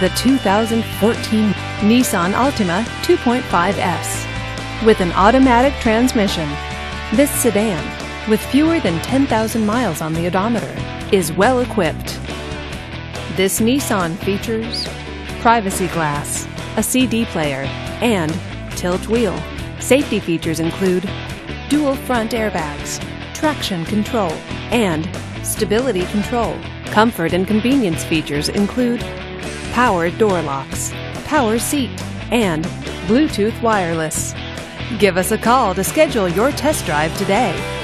the 2014 Nissan Altima 2.5S. With an automatic transmission, this sedan, with fewer than 10,000 miles on the odometer, is well equipped. This Nissan features privacy glass, a CD player, and tilt wheel. Safety features include dual front airbags, traction control, and stability control. Comfort and convenience features include power door locks, power seat, and Bluetooth wireless. Give us a call to schedule your test drive today.